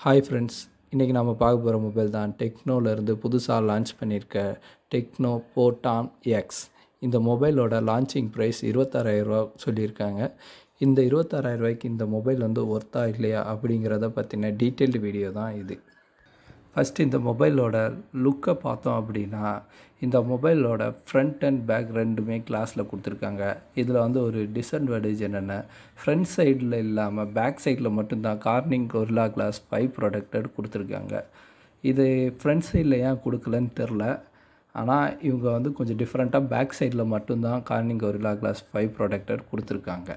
Hi friends இன்றைக்கி நம்ம பார்க்க போகிற மொபைல் தான் டெக்னோலேருந்து புதுசாக லான்ச் பண்ணியிருக்க டெக்னோ போட்டான் எக்ஸ் இந்த மொபைலோட லான்ச்சிங் ப்ரைஸ் இருபத்தாறாயிரரூவா சொல்லியிருக்காங்க. இந்த இருபத்தாறாயிரரூவாய்க்கு இந்த மொபைல் வந்து ஒர்த்தா இல்லையா அப்படிங்கிறத பற்றின டீட்டெயில்டு வீடியோ தான் இது. ஃபஸ்ட்டு இந்த மொபைலோட லுக்கை பார்த்தோம் அப்படின்னா இந்த மொபைலோட ஃப்ரண்ட் அண்ட் பேக் ரெண்டுமே கிளாஸில் கொடுத்துருக்காங்க. இதில் வந்து ஒரு டிஸ்அட்வான்டேஜ் என்னென்ன ஃப்ரண்ட் சைடில் இல்லாமல் பேக் சைடில் மட்டும்தான் Corning Gorilla glass five protected கொடுத்துருக்காங்க. இது ஃப்ரண்ட் சைடில் ஏன் கொடுக்கலன்னு தெரில ஆனால் இவங்க வந்து கொஞ்சம் டிஃப்ரெண்ட்டாக பேக் சைடில் மட்டும்தான் Corning Gorilla glass five protected கொடுத்துருக்காங்க.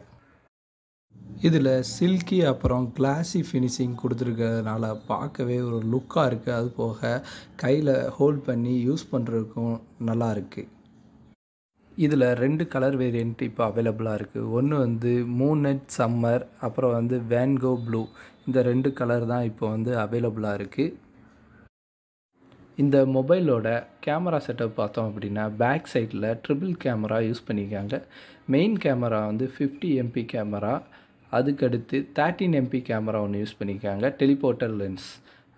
இதில் சில்கி அப்புறம் கிளாஸி ஃபினிஷிங் கொடுத்துருக்கிறதுனால பார்க்கவே ஒரு லுக்காக இருக்குது அது போக கையில் ஹோல்ட் பண்ணி யூஸ் பண்ணுறதுக்கும் நல்லா இருக்குது இதில் ரெண்டு கலர் வேரியண்ட் இப்போ அவைலபிளாக இருக்குது ஒன்று வந்து மூனட் சம்மர் அப்புறம் வந்து வேன்கோ ப்ளூ இந்த ரெண்டு கலர் தான் இப்போ வந்து அவைலபிளாக இருக்குது இந்த மொபைலோட கேமரா செட்டப் பார்த்தோம் அப்படின்னா பேக் சைடில் ட்ரிபிள் கேமரா யூஸ் பண்ணியிருக்காங்க மெயின் கேமரா வந்து ஃபிஃப்டி எம்பி கேமரா அதுக்கடுத்து தேர்ட்டின் எம்பி கேமரா ஒன்று யூஸ் பண்ணியிருக்காங்க டெலிபோர்ட்டர் லென்ஸ்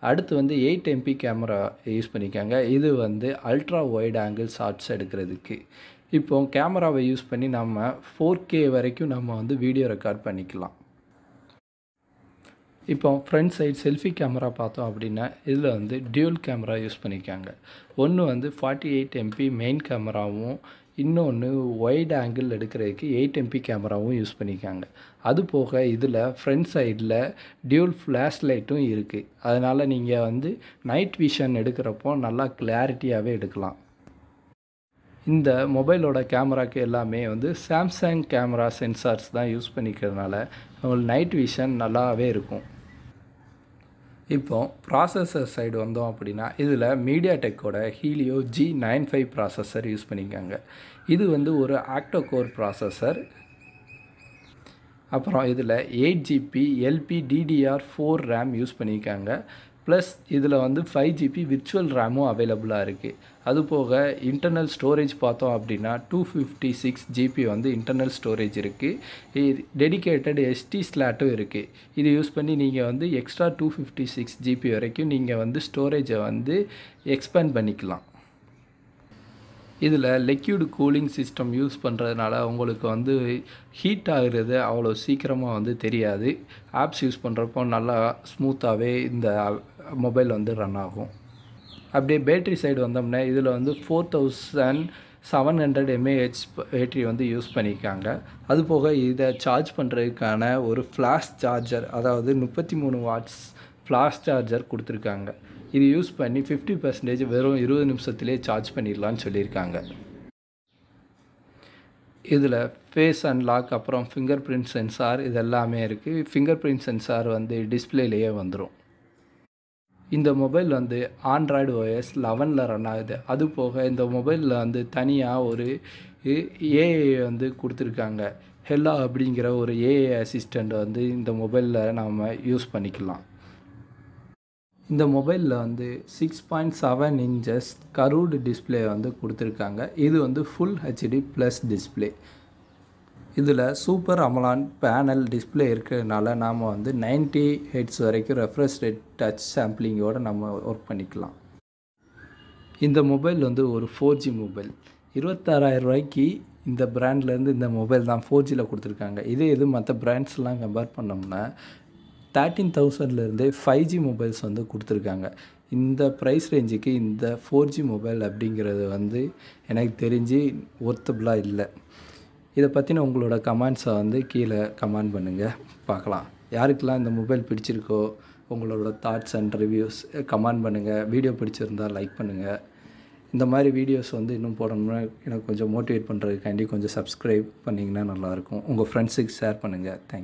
அடுத்து வந்து எயிட் எம்பி கேமரா யூஸ் பண்ணியிருக்காங்க இது வந்து அல்ட்ரா ஒய்ட் ஆங்கிள் ஷார்ட்ஸ் எடுக்கிறதுக்கு. இப்போ கேமராவை யூஸ் பண்ணி நம்ம ஃபோர் கே வரைக்கும் நம்ம வந்து வீடியோ ரெக்கார்ட் பண்ணிக்கலாம். இப்போ ஃப்ரண்ட் சைட் செல்ஃபி கேமரா பார்த்தோம் அப்படின்னா இதில் வந்து டியூல் கேமரா யூஸ் பண்ணியிருக்காங்க ஒன்று வந்து ஃபார்ட்டி எயிட் எம்பி மெயின் கேமராவும் இன்னொன்று ஒய்ட் ஆங்கிள் எடுக்கிறதுக்கு எயிட் எம்பி கேமராவும் யூஸ் பண்ணிக்காங்க அது போக இதில் ஃப்ரண்ட் சைடில் டியூல் ஃப்ளாஷ் லைட்டும் இருக்குது அதனால் நீங்கள் வந்து நைட் விஷன் எடுக்கிறப்போ நல்லா கிளாரிட்டியாகவே எடுக்கலாம். இந்த மொபைலோட கேமராக்கு எல்லாமே வந்து சாம்சங் கேமரா சென்சார்ஸ் தான் யூஸ் பண்ணிக்கிறதுனால உங்களுக்கு நைட் விஷன் நல்லாவே இருக்கும். இப்போ ப்ராசஸர் சைடு வந்தோம் அப்படின்னா இதில் மீடியா டெக்கோட Helio G nine five processor use பண்ணியிருக்காங்க இது வந்து ஒரு ஆக்டோகோர் ப்ராசஸர் அப்புறம் இதில் eight GB LP DDR four RAM use பண்ணியிருக்காங்க ப்ளஸ் இதில் வந்து ஃபைவ் ஜிபி விர்ச்சுவல் ரேமும் அவைலபிளாக இருக்குது அதுபோக இன்டர்னல் ஸ்டோரேஜ் பார்த்தோம் அப்படின்னா டூ ஃபிஃப்டி சிக்ஸ் ஜிபி வந்து இன்டர்னல் ஸ்டோரேஜ் இருக்குது டெடிக்கேட்டட் எஸ்டி ஸ்லாட்டும் இருக்குது இது யூஸ் பண்ணி நீங்கள் வந்து extra two fifty six GB வரைக்கும் நீங்கள் வந்து ஸ்டோரேஜை வந்து எக்ஸ்பேண்ட் பண்ணிக்கலாம். இதில் லிக்யூடு கூலிங் சிஸ்டம் யூஸ் பண்ணுறதுனால உங்களுக்கு வந்து ஹீட் ஆகுறது அவ்வளோ சீக்கிரமாக வந்து தெரியாது. ஆப்ஸ் யூஸ் பண்ணுறப்போ நல்லா ஸ்மூத்தாகவே இந்த மொபைல் வந்து ரன் ஆகும். அப்படியே பேட்ரி சைடு வந்தோம்னா இதில் வந்து four thousand seven hundred mAh battery வந்து யூஸ் பண்ணியிருக்காங்க. அது போக இதை சார்ஜ் பண்ணுறதுக்கான ஒரு ஃப்ளாஷ் சார்ஜர் அதாவது முப்பத்தி மூணு வாட்ஸ் ஃப்ளாஷ் சார்ஜர் கொடுத்துருக்காங்க. இது யூஸ் பண்ணி ஃபிஃப்டி பர்சன்டேஜ் வெறும் இருபது நிமிஷத்துலேயே சார்ஜ் பண்ணிடலான்னு சொல்லியிருக்காங்க. இதில் ஃபேஸ் அன்லாக் அப்புறம் ஃபிங்கர் பிரிண்ட் சென்சார் இது எல்லாமே இருக்குது ஃபிங்கர் பிரிண்ட் சென்சார் வந்து டிஸ்பிளேலேயே வந்துடும் இந்த மொபைல் வந்து ஆண்ட்ராய்டு ஓஎஸ் லெவனில் ரன் ஆகுது. அது போக இந்த மொபைலில் வந்து தனியாக ஒரு ஏஐ வந்து கொடுத்துருக்காங்க. ஹெல்லா அப்படிங்கிற ஒரு ஏஐ அசிஸ்டண்ட் வந்து இந்த மொபைலில் நாம் யூஸ் பண்ணிக்கலாம். இந்த மொபைலில் வந்து six point seven inches கரூடு display வந்து கொடுத்துருக்காங்க. இது வந்து ஃபுல் ஹெச்டி ப்ளஸ் டிஸ்பிளே இதில் சூப்பர் அமலான் பேனல் டிஸ்பிளே இருக்கிறதுனால நாம் வந்து நைன்ட்டி ஹெட்ஸ் வரைக்கும் ரெஃப்ரெஷ் ரேட் டச் சாம்பிளிங்கோடு நம்ம ஒர்க் பண்ணிக்கலாம். இந்த மொபைல் வந்து ஒரு ஃபோர் ஜி மொபைல் இருபத்தாறாயிரம் ரூபாய்க்கு இந்த ப்ராண்ட்லேருந்து இந்த மொபைல் தான் ஃபோர் ஜியில் கொடுத்துருக்காங்க. இதே இது மற்ற பிராண்ட்ஸ்லாம் கம்பேர் பண்ணோம்னா தேர்ட்டீன் தௌசண்ட்லேருந்தே ஃபைவ் ஜி மொபைல்ஸ் வந்து கொடுத்துருக்காங்க. இந்த ப்ரைஸ் ரேஞ்சுக்கு இந்த ஃபோர் ஜி மொபைல் அப்படிங்கிறது வந்து எனக்கு தெரிஞ்சு ஒர்த்தபுளாக இல்லை. இதை பற்றின உங்களோட கமெண்ட்ஸை வந்து கீழே கமெண்ட் பண்ணுங்கள் பார்க்கலாம். யாருக்கெல்லாம் இந்த மொபைல் பிடிச்சிருக்கோ உங்களோட தாட்ஸ் அண்ட் ரிவ்யூஸ் கமெண்ட் பண்ணுங்கள் வீடியோ பிடிச்சிருந்தால் லைக் பண்ணுங்கள் இந்த மாதிரி வீடியோஸ் வந்து இன்னும் போடணும்னா எனக்கு கொஞ்சம் மோட்டிவேட் பண்ணுறதுக்காண்டி கொஞ்சம் சப்ஸ்கிரைப் பண்ணிங்கன்னா நல்லாயிருக்கும் உங்கள் ஃப்ரெண்ட்ஸுக்கு ஷேர் பண்ணுங்கள் தேங்க்யூ